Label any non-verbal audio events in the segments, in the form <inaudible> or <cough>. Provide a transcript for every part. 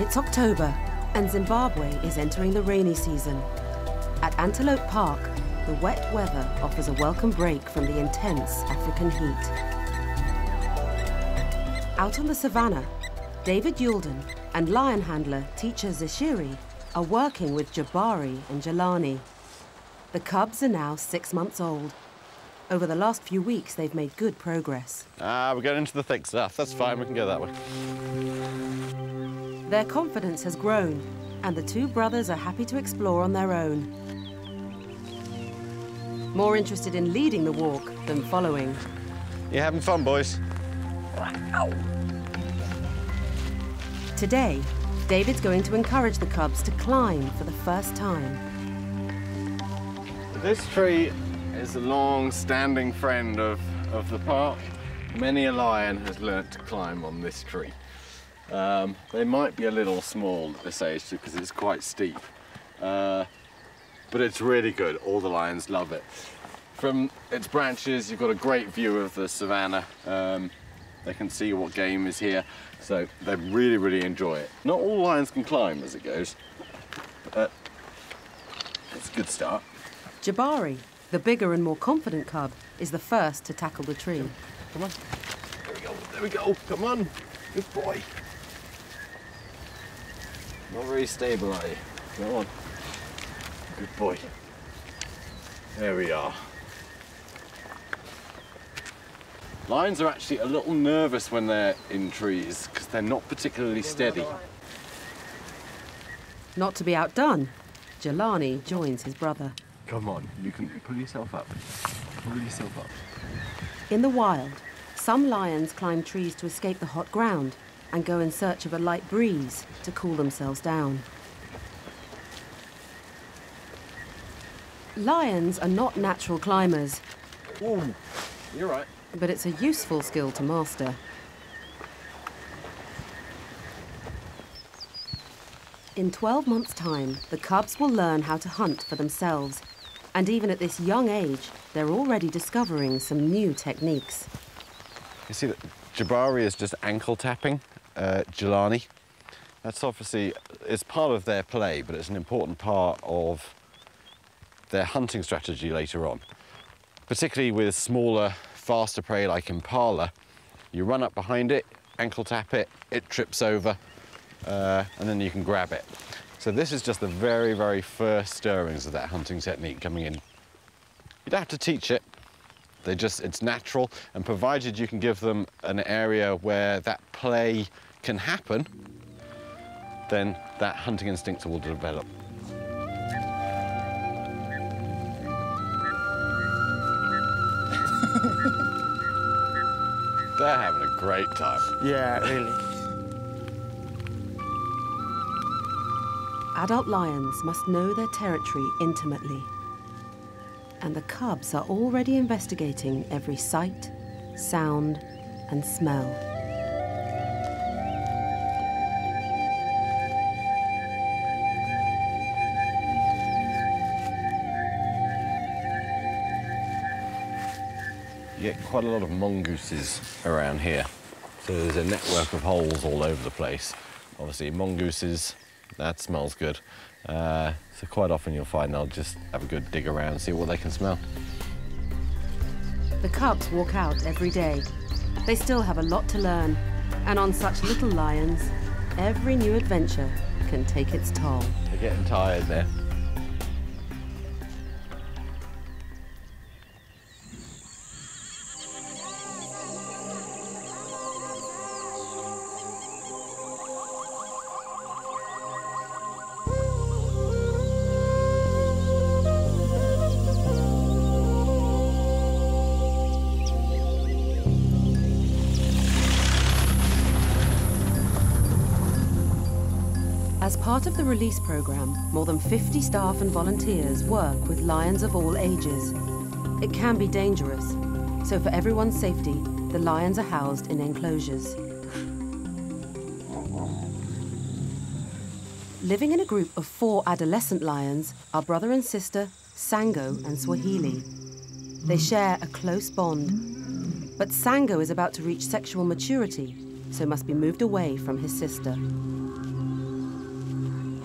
It's October, and Zimbabwe is entering the rainy season. At Antelope Park, the wet weather offers a welcome break from the intense African heat. Out on the savannah, David Youlden and lion handler teacher Zishiri are working with Jabari and Jelani. The cubs are now six months old. Over the last few weeks, they've made good progress. Ah, we're going into the thick stuff. That's fine, we can go that way. Their confidence has grown, and the two brothers are happy to explore on their own. More interested in leading the walk than following. You're having fun, boys? Today, David's going to encourage the cubs to climb for the first time. This tree is a long-standing friend of, of the park. Many a lion has learnt to climb on this tree. Um, they might be a little small at this age because it's quite steep. Uh, but it's really good. All the lions love it. From its branches, you've got a great view of the savannah. Um, they can see what game is here, so they really, really enjoy it. Not all lions can climb as it goes, but it's a good start. Jabari, the bigger and more confident cub, is the first to tackle the tree. Come on. There we go. There we go. Come on. Good boy. Not very stable, are you? Come on. Good boy. There we are. Lions are actually a little nervous when they're in trees because they're not particularly steady. Not to be outdone, Jelani joins his brother. Come on, you can pull yourself up. Pull yourself up. In the wild, some lions climb trees to escape the hot ground and go in search of a light breeze to cool themselves down. Lions are not natural climbers, Ooh, you're right. but it's a useful skill to master. In 12 months' time, the cubs will learn how to hunt for themselves. And even at this young age, they're already discovering some new techniques. You see that Jabari is just ankle tapping uh, Jelani. That's obviously it's part of their play, but it's an important part of their hunting strategy later on. Particularly with smaller, faster prey like impala, you run up behind it, ankle tap it, it trips over, uh, and then you can grab it. So this is just the very, very first stirrings of that hunting technique coming in. You don't have to teach it, they just, it's natural, and provided you can give them an area where that play can happen, then that hunting instinct will develop. <laughs> They're having a great time. Yeah, really. Adult lions must know their territory intimately. And the cubs are already investigating every sight, sound, and smell. Quite a lot of mongooses around here. So there's a network of holes all over the place. Obviously, mongooses, that smells good. Uh, so quite often you'll find they'll just have a good dig around, see what they can smell. The cubs walk out every day. They still have a lot to learn, and on such little lions, every new adventure can take its toll. They're getting tired there. Part of the release program, more than 50 staff and volunteers work with lions of all ages. It can be dangerous, so for everyone's safety, the lions are housed in enclosures. Living in a group of four adolescent lions are brother and sister Sango and Swahili. They share a close bond. But Sango is about to reach sexual maturity, so must be moved away from his sister.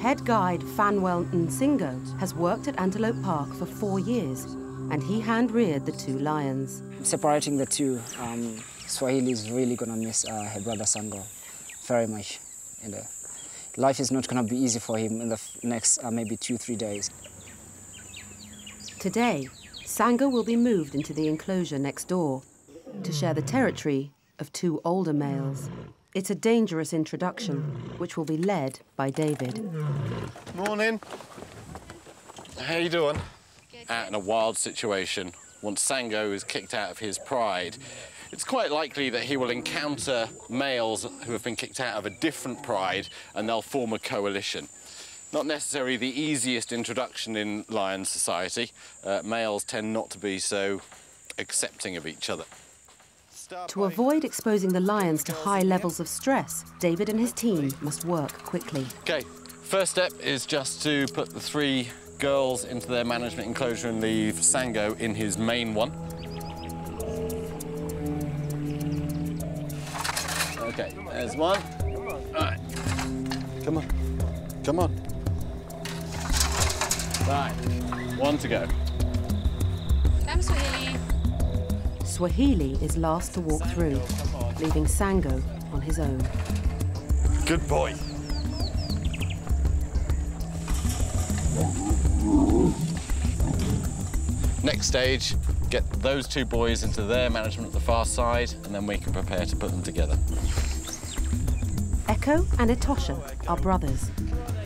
Head guide Fanwell Nsingo has worked at Antelope Park for four years, and he hand-reared the two lions. Separating the two, um, Swahili is really gonna miss uh, her brother Sango very much. And, uh, life is not gonna be easy for him in the next uh, maybe two, three days. Today, Sango will be moved into the enclosure next door to share the territory of two older males. It's a dangerous introduction, which will be led by David. Morning. How you doing? Out in a wild situation, once Sango is kicked out of his pride, it's quite likely that he will encounter males who have been kicked out of a different pride and they'll form a coalition. Not necessarily the easiest introduction in lion society. Uh, males tend not to be so accepting of each other. To avoid exposing the lions to high levels of stress, David and his team must work quickly. Okay, first step is just to put the three girls into their management enclosure and leave Sango in his main one. Okay, there's one. All right. Come on. Come on. Right, one to go. Come, Swahili. Swahili is last to walk through, leaving Sango on his own. Good boy. Next stage, get those two boys into their management at the far side, and then we can prepare to put them together. Echo and Etosha are brothers.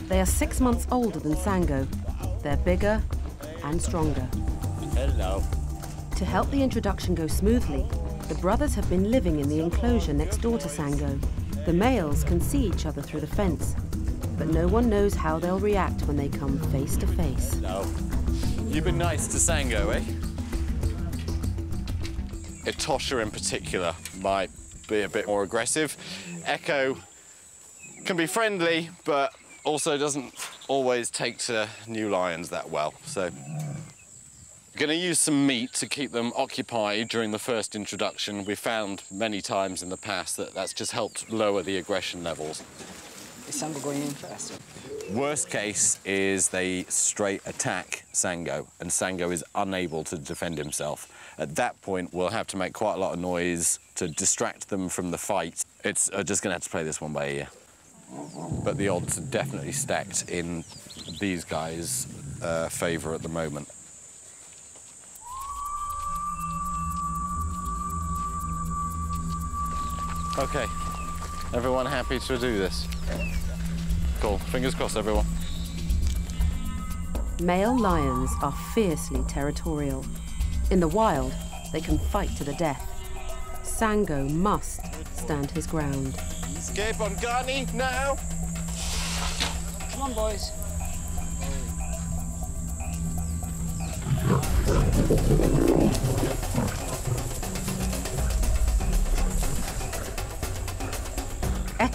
They are six months older than Sango. They're bigger and stronger. Hello. To help the introduction go smoothly, the brothers have been living in the enclosure next door to Sango. The males can see each other through the fence, but no one knows how they'll react when they come face to face. No. You've been nice to Sango, eh? Etosha in particular might be a bit more aggressive. Echo can be friendly, but also doesn't always take to new lions that well. So going to use some meat to keep them occupied during the first introduction. We found many times in the past that that's just helped lower the aggression levels. Is Sango going in first? Worst case is they straight attack Sango, and Sango is unable to defend himself. At that point, we'll have to make quite a lot of noise to distract them from the fight. It's uh, just going to have to play this one by ear. But the odds are definitely stacked in these guys' uh, favour at the moment. Okay, everyone happy to do this? Cool, fingers crossed everyone. Male lions are fiercely territorial. In the wild, they can fight to the death. Sango must stand his ground. Escape on Garni now! Come on, boys.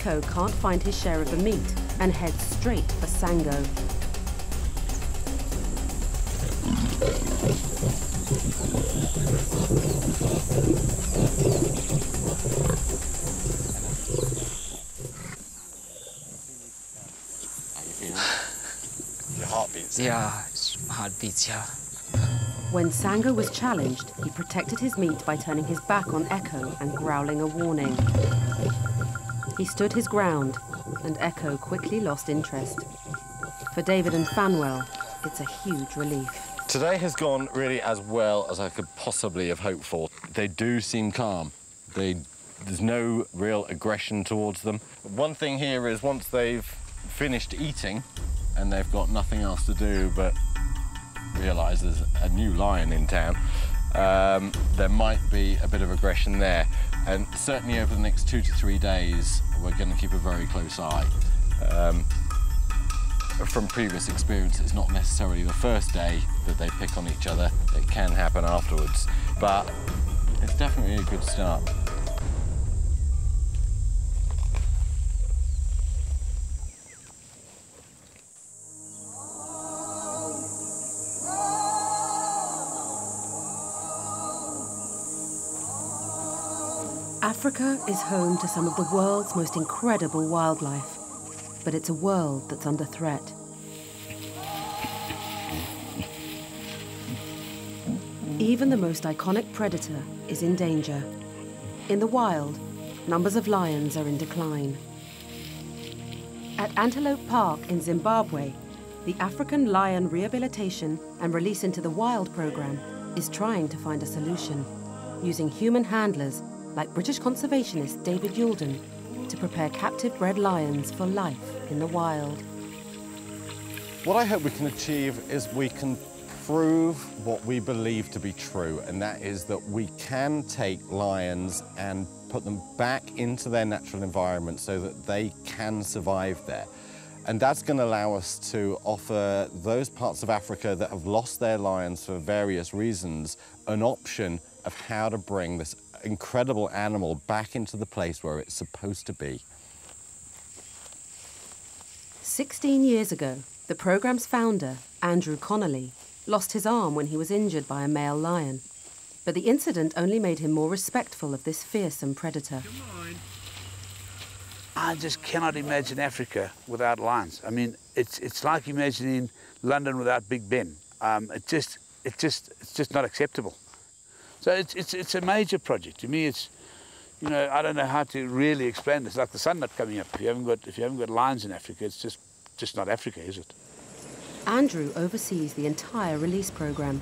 Echo can't find his share of the meat and heads straight for Sango. Your heart beats. Yeah, it's heart beats, yeah. When Sango was challenged, he protected his meat by turning his back on Echo and growling a warning. He stood his ground, and Echo quickly lost interest. For David and Fanwell, it's a huge relief. Today has gone really as well as I could possibly have hoped for. They do seem calm. They, there's no real aggression towards them. One thing here is once they've finished eating and they've got nothing else to do but realise there's a new lion in town, um, there might be a bit of aggression there. And certainly over the next two to three days, we're going to keep a very close eye. Um, from previous experience, it's not necessarily the first day that they pick on each other. It can happen afterwards, but it's definitely a good start. Africa is home to some of the world's most incredible wildlife. but it's a world that's under threat. Even the most iconic predator is in danger. In the wild, numbers of lions are in decline. At Antelope Park in Zimbabwe, the African Lion Rehabilitation and Release into the Wild program is trying to find a solution, using human handlers like British conservationist David Youlden to prepare captive bred lions for life in the wild. What I hope we can achieve is we can prove what we believe to be true, and that is that we can take lions and put them back into their natural environment so that they can survive there. And that's going to allow us to offer those parts of Africa that have lost their lions for various reasons an option of how to bring this incredible animal back into the place where it's supposed to be. 16 years ago, the program's founder, Andrew Connolly, lost his arm when he was injured by a male lion. But the incident only made him more respectful of this fearsome predator. I just cannot imagine Africa without lions. I mean, it's, it's like imagining London without Big Ben. Um, it just, it just, it's just not acceptable. So it's, it's, it's a major project. To me, it's, you know, I don't know how to really explain this. Like the sun not coming up. If you haven't got, if you haven't got lions in Africa, it's just, just not Africa, is it? Andrew oversees the entire release program.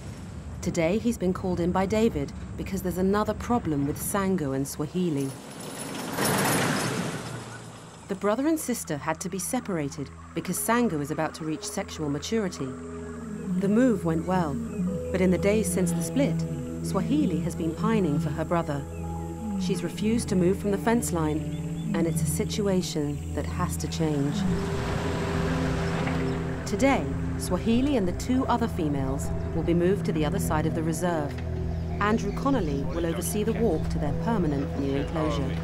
Today, he's been called in by David because there's another problem with Sango and Swahili. The brother and sister had to be separated because Sango is about to reach sexual maturity. The move went well, but in the days since the split, Swahili has been pining for her brother. She's refused to move from the fence line, and it's a situation that has to change. Today, Swahili and the two other females will be moved to the other side of the reserve. Andrew Connolly will oversee the walk to their permanent new enclosure.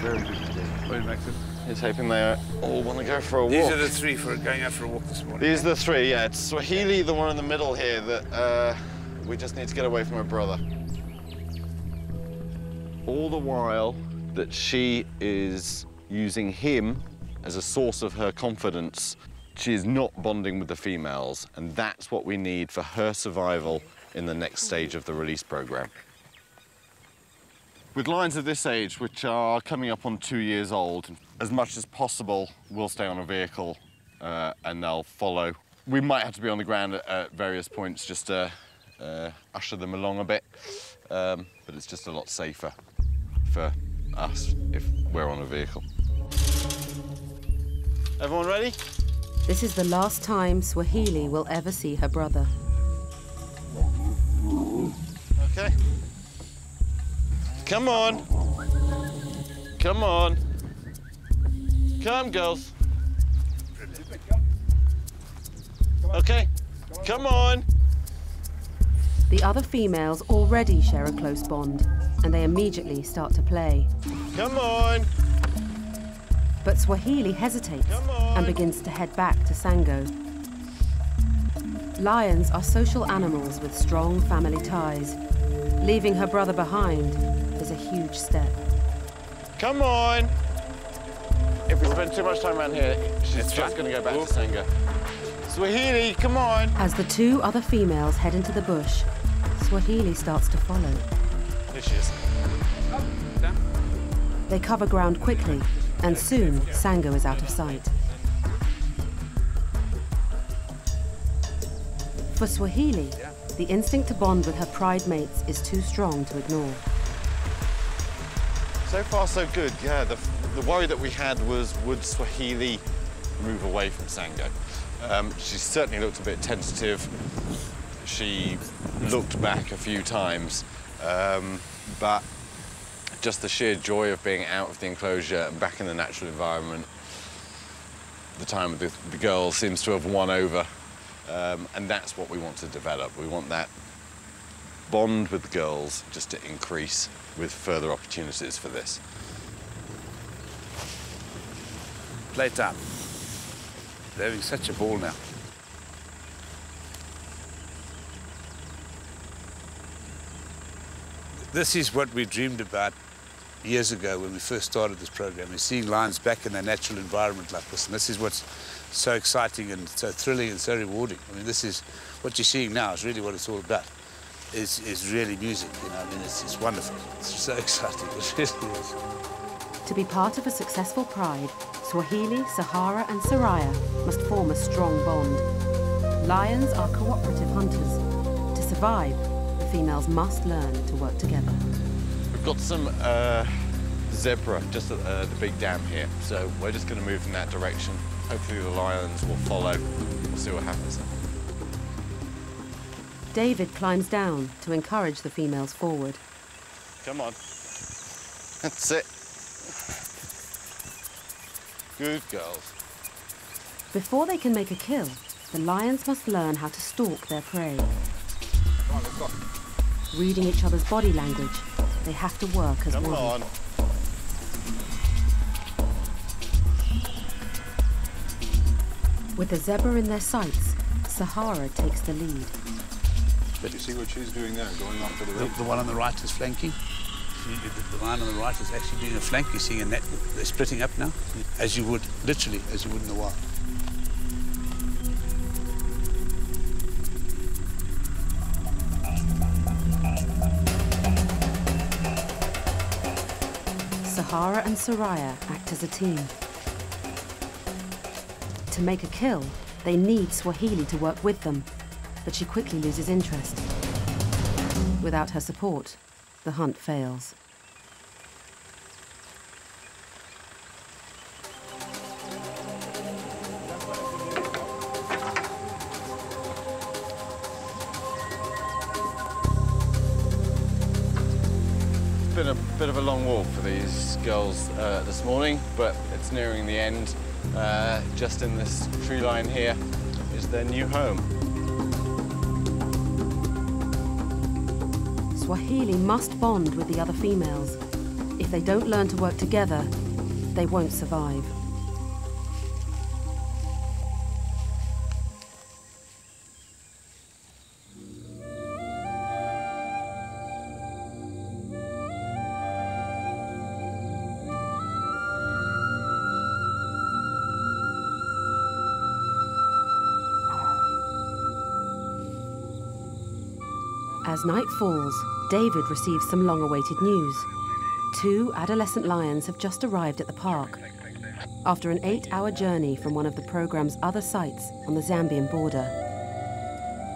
Very good. Wait, Maxim. He's hoping they all want to go for a walk. These are the three for going out for a walk this morning. These are the three, yeah. It's Swahili, the one in the middle here, that uh, we just need to get away from her brother. All the while that she is using him as a source of her confidence, she is not bonding with the females, and that's what we need for her survival in the next stage of the release program. With lions of this age, which are coming up on two years old, as much as possible, we'll stay on a vehicle uh, and they'll follow. We might have to be on the ground at, at various points just to uh, usher them along a bit, um, but it's just a lot safer for us if we're on a vehicle. Everyone ready? This is the last time Swahili will ever see her brother. Okay. Come on. Come on. Come, girls. Okay. Come on. The other females already share a close bond, and they immediately start to play. Come on. But Swahili hesitates and begins to head back to Sango. Lions are social animals with strong family ties. Leaving her brother behind is a huge step. Come on. If we spend too much time around here, she's It's just going to go back Whoop. to Senga. Swahili, come on. As the two other females head into the bush, Swahili starts to follow. Here she is. They cover ground quickly, and soon Sango is out of sight. For Swahili, the instinct to bond with her pride mates is too strong to ignore. So far, so good. Yeah, the, the worry that we had was would Swahili move away from Sango? Um, she certainly looked a bit tentative. She looked back a few times, um, but just the sheer joy of being out of the enclosure and back in the natural environment, the time with the, the girl seems to have won over, um, and that's what we want to develop. We want that bond with the girls just to increase with further opportunities for this. Playtime. They're having such a ball now. This is what we dreamed about years ago when we first started this program is seeing lions back in their natural environment like this. And this is what's so exciting and so thrilling and so rewarding. I mean, this is what you're seeing now is really what it's all about. Is is really music, you know. I mean, it's, it's wonderful. It's so <laughs> exciting. It really is. To be part of a successful pride, Swahili, Sahara, and Soraya must form a strong bond. Lions are cooperative hunters. To survive, the females must learn to work together. We've got some uh, zebra just at uh, the big dam here, so we're just going to move in that direction. Hopefully the lions will follow. We'll see what happens. David climbs down to encourage the females forward. Come on. That's it. Good girls. Before they can make a kill, the lions must learn how to stalk their prey. Reading each other's body language, they have to work as Come one. on. With the zebra in their sights, Sahara takes the lead. But you see what she's doing there, going after the The, the one on the right is flanking. The, line on the right is actually doing a flank. You're seeing a net. They're splitting up now, as you would, literally, as you would in the wild. Sahara and Soraya act as a team. To make a kill, they need Swahili to work with them, but she quickly loses interest. Without her support, the hunt fails. It's been a bit of a long walk for these girls uh, this morning, but it's nearing the end. Uh, just in this tree line here is their new home. Swahili must bond with the other females. If they don't learn to work together, they won't survive. As night falls, David receives some long awaited news. Two adolescent lions have just arrived at the park. After an eight hour journey from one of the program's other sites on the Zambian border,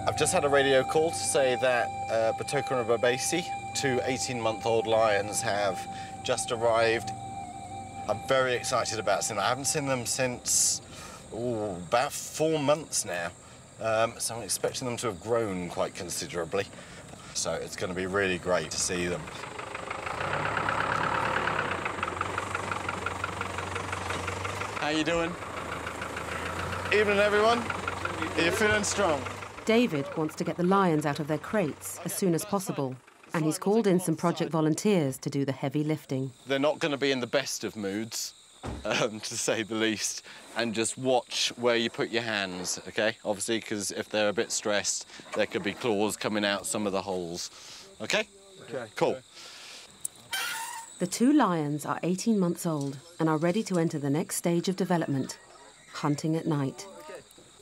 I've just had a radio call to say that uh, and Bhubesi, two 18-month-old lions, have just arrived. I'm very excited about seeing them. I haven't seen them since ooh, about four months now, um, so I'm expecting them to have grown quite considerably. So it's going to be really great to see them. How you doing? Evening, everyone. Are you feeling strong? David wants to get the lions out of their crates as soon as possible, and he's called in some project volunteers to do the heavy lifting. they're not going to be in the best of moods, um, <laughs> to say the least, and just watch where you put your hands, okay? Obviously, because if they're a bit stressed, there could be claws coming out some of the holes. Okay? Okay. Cool. The two lions are 18 months old and are ready to enter the next stage of development hunting at night.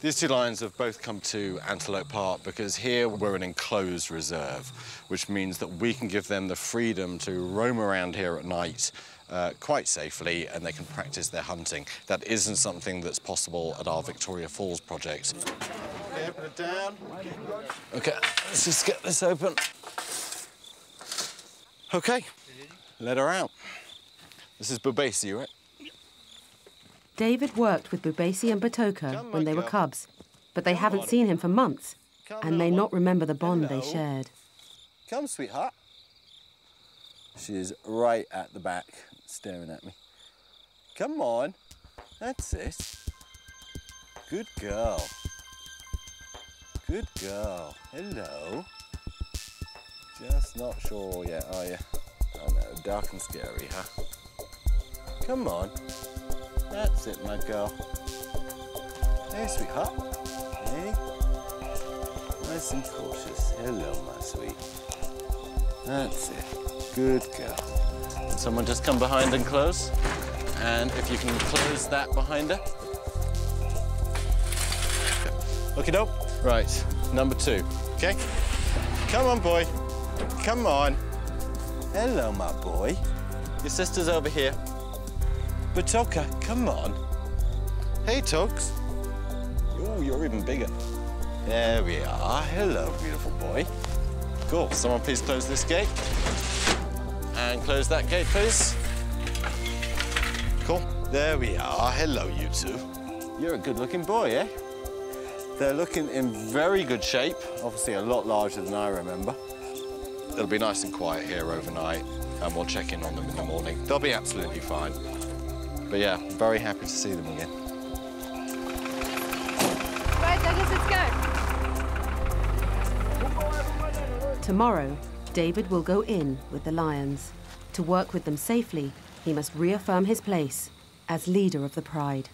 These two lions have both come to Antelope Park because here we're an enclosed reserve, which means that we can give them the freedom to roam around here at night uh, quite safely and they can practice their hunting. That isn't something that's possible at our Victoria Falls project. Okay, it down. Okay, let's just get this open. Okay, let her out. This is Bhubesi, right? David worked with Bhubesi and Batoka when they were cubs, but they haven't seen him for months and may not remember the bond they shared. Come, sweetheart. She's right at the back, staring at me. Come on. That's it. Good girl. Good girl. Hello. Just not sure yet, are you? Oh no, dark and scary, huh? Come on. That's it, my girl. Hey, sweetheart. Hey. Nice and cautious. Hello, my sweet. That's it. Good girl. Can Someone just come behind and close. And if you can close that behind her. Okay, up. Right, number two. Okay? Come on, boy. Come on. Hello, my boy. Your sister's over here. Batoka, come on. Hey, Tugs. Oh, you're even bigger. There we are. Hello, beautiful boy. Cool. Someone please close this gate. And close that gate, please. Cool. There we are. Hello, you two. You're a good-looking boy, eh? They're looking in very good shape. Obviously, a lot larger than I remember. It'll be nice and quiet here overnight, and we'll check in on them in the morning. They'll be absolutely fine. But yeah, very happy to see them again. Right, Douglas, let's go. Tomorrow, David will go in with the lions. To work with them safely, he must reaffirm his place as leader of the pride.